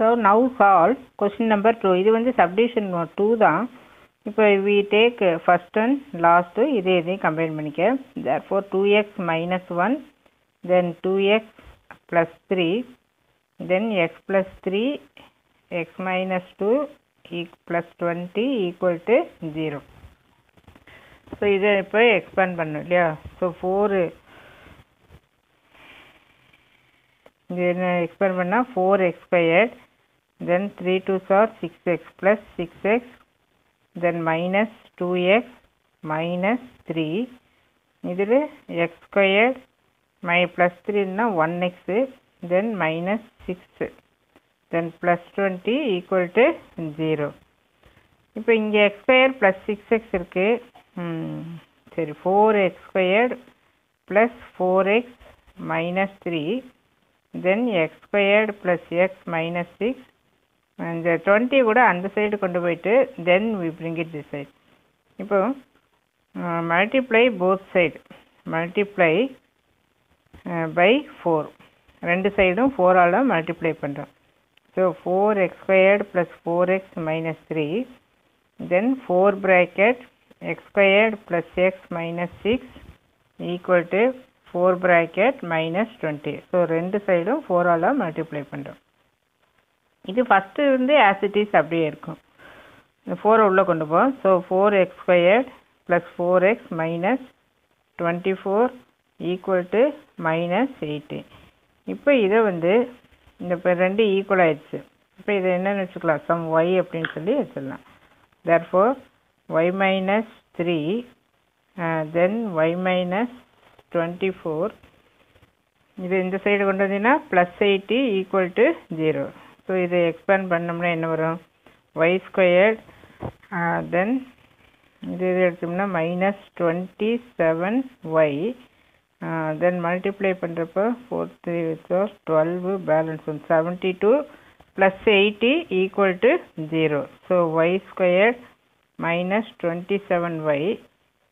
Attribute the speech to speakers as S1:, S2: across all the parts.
S1: So now solve question number two இது வந்து சப்டிஷன் டூ தான். இப்போ we take first and last இதே இதையும் கம்பைன் பண்ணிக்க. Therefore two x minus one then two x plus three then x plus three x minus two ஈக் plus twenty equal to zero so இதை இப்போ எக்ஸ்பேண்ட் பண்ணும் இல்லையா? So four இது என்ன expand பண்ணால் four x squared then three two sir six x plus six x then minus two x minus three இதில் X squared my plus த்ரீனா one x then minus six then plus twenty equal to zero இப்போ இங்கே x square plus six x இருக்குது சரி four x squared plus four x minus three then x squared plus x minus six இந்த twenty கூட அந்த side கொண்டு போயிட்டு then we bring it the side இப்போ multiply both side multiply by four ரெண்டு சைடும் ஃபோரால் மல்டிப்ளை பண்ணுறோம் so four x squared plus four x minus three then four bracket x squared plus x minus six equal to four bracket minus twenty so ரெண்டு சைடும் ஃபோரால் multiply பண்ணுறோம் இது first வந்து ஆசிட்டிஸ் அப்படியே இருக்கும். இந்த ஃபோரை உள்ளே கொண்டு போவோம் so four x squared plus four x minus twenty four equal to minus eighty இப்போ இதை வந்து இந்த இப்போ ரெண்டு ஈக்குவல் ஆயிடுச்சு. இப்போ இதை என்னென்னு வச்சுக்கலாம். சம் ஒய் அப்படின்னு சொல்லி வச்சிடலாம். Therefore y minus three then y minus twenty four இது இந்த சைடு கொண்டு வந்தீங்கன்னா plus eighty equal to zero so இதை எக்ஸ்பேண்ட் பண்ணோம்னா என்ன வரும்? ஒய் ஸ்கொயர்ட் தென் இது இது எடுத்தோம்னா minus twenty seven y then multiply பண்ணுறப்போ four three four twelve balance one seventy two plus eighty equal to zero so y squared minus twenty seven y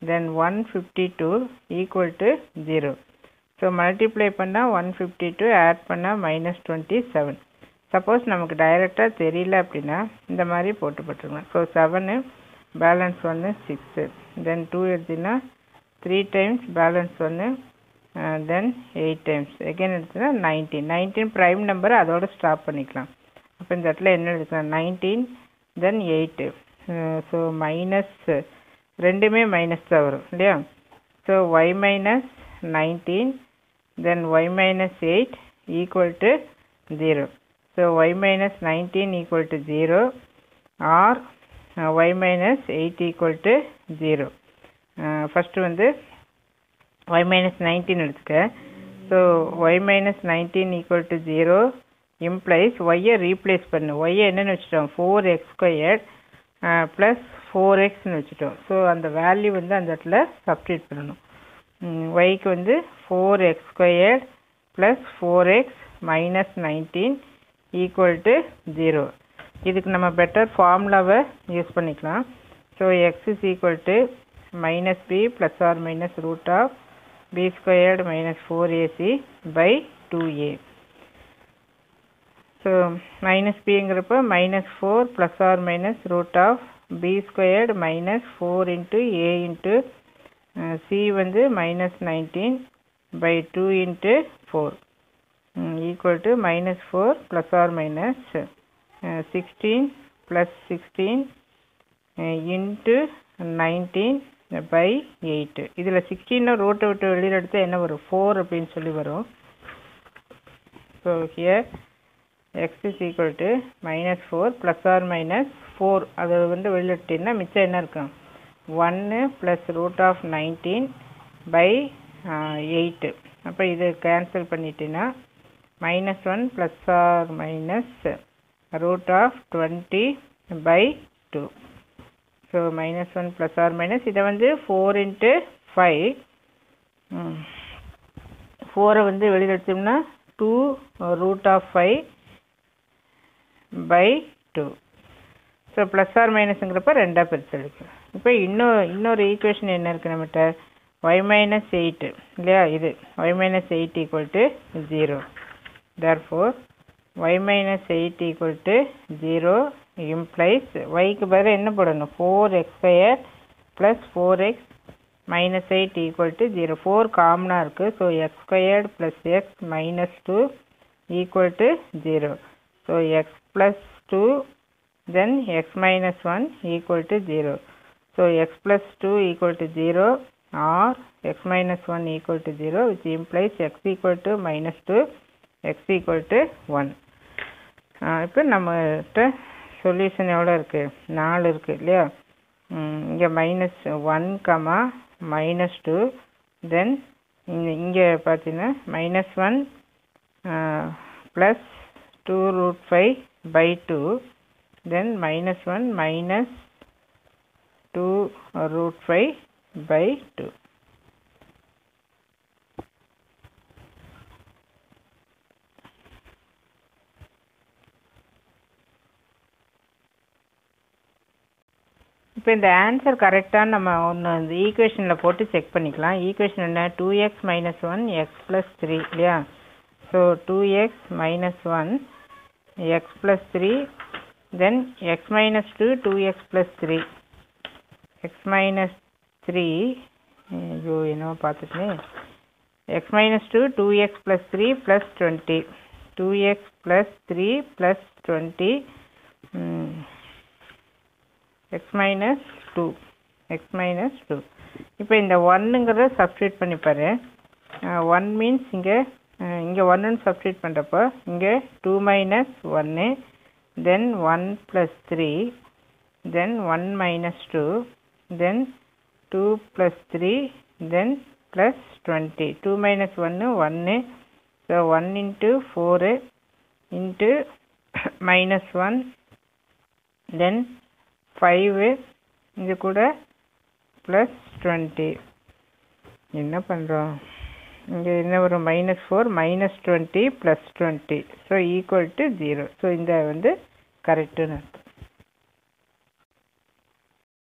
S1: then one fifty two equal to zero so multiply பண்ணால் one fifty two add பண்ணால் minus twenty seven suppose நமக்கு டைரெக்டாக தெரியல அப்படின்னா இந்த மாதிரி போட்டு போட்டுருங்க ஸோ செவனு பேலன்ஸ் ஒன்று சிக்ஸு தென் டூ எடுத்திங்கன்னா த்ரீ டைம்ஸ் பேலன்ஸ் ஒன்று தென் எயிட் டைம்ஸ் எகைன் எடுத்திங்கன்னா நைன்டீன் நைன்டீன் ப்ரைம் நம்பர் அதோடு ஸ்டாப் பண்ணிக்கலாம். அப்போ இந்த இடத்துல என்ன எடுக்கலாம்? Nineteen then eight so minus ரெண்டுமே மைனஸ் தான் வரும் இல்லையா? So y minus nineteen then y minus eight equal to zero so y minus nineteen equal to zero or y minus eight equal to zero first வந்து y minus nineteen எடுத்துக்க. So y minus nineteen equal to zero implies ஒய்யை replace பண்ணு. ஒய்யை என்னன்னு வச்சுட்டோம்? Four x square plus four எக்ஸ்னு வச்சுட்டோம். So அந்த வேல்யூ வந்து அந்த இடத்துல சப்ஸ்டியூட் பண்ணணும். ஒய்க்கு வந்து four x square plus four x minus nineteen equal to zero இதுக்கு நம்ம பெட்டர் ஃபார்முலாவை யூஸ் பண்ணிக்கலாம். So x is equal to minus b plus or minus root of b squared minus four ac by two a so minus பிங்கிறப்ப minus four plus or minus root of b squared minus four into a into c வந்து minus nineteen by two into four equal to minus four plus or minus sixteen plus sixteen into nineteen by eight இதில் சிக்ஸ்டீனை ரூட்டை விட்டு வெளியில் எடுத்தால் என்ன வரும்? Four அப்படின்னு சொல்லி வரும். So here x is equal to minus four plus or minus four அதை வந்து வெளியில் எடுத்தீங்கன்னா மிச்சம் என்ன இருக்கும்? ஒன்று plus root of nineteen by eight அப்போ இது கேன்சல் பண்ணிட்டீங்கன்னா minus one plus or minus root of twenty by two so minus one plus or minus இதை வந்து ஃபோர் இன்ட்டு ஃபைவ் ஃபோரை வந்து வெளியில் எடுத்தோம்னா two root of five by two so plus or மைனஸுங்கிறப்ப ரெண்டாக பெருசு எடுக்கும் இப்போ இன்னும் இன்னொரு ஈக்குவேஷன் என்ன இருக்குது நம்மகிட்ட? ஒய் மைனஸ் எயிட்டு இல்லையா? இது y minus eight equal to zero therefore y minus eight equal to zero implies ஒய்க்கு பதில் என்ன போடணும்? Four x square plus four x minus eight equal to zero four காமனாக இருக்குது so x squared plus x minus two equal to zero so x plus two then x minus 1 equal to 0. So x plus 2 equal to 0 or x minus 1 equal to 0 which implies x equal to minus 2 x equal to 1. இப்போ நம்மகிட்ட solution எவ்வளோ இருக்குது நாலு இருக்குது இல்லையா? இங்கே minus one comma minus two then இங்கே இங்கே பார்த்தீங்கன்னா minus one plus two root five by two then minus one minus two root five by two இப்போ இந்த ஆன்சர் கரெக்டாக நம்ம ஒன்று இந்த ஈக்குவேஷனில் போட்டு செக் பண்ணிக்கலாம். ஈக்குவேஷன் என்ன? Two x minus one x plus three இல்லையா? So two x minus one x plus three then x minus two two x plus three x minus three ஐயோ என்னவோ பார்த்துட்டு x minus two two x plus three plus twenty two x plus three plus twenty x minus two x minus two இப்போ இந்த ஒன்னுங்கிறத பண்ணி பாரு one means இங்கே இங்கே ஒன்றுன்னு சப்ஸ்டிட் பண்ணுறப்போ இங்கே டூ மைனஸ் ஒன்று then one plus three then one minus two then two plus three then plus twenty two minus ஒன்று ஒன்று so one into four into minus one then five இது கூட ப்ளஸ் டுவெண்ட்டி என்ன பண்ணுறோம் இங்கே என்ன வரும்? Minus four minus twenty plus twenty so equal to zero so இந்த வந்து கரெக்டுன்னு அர்த்தம்.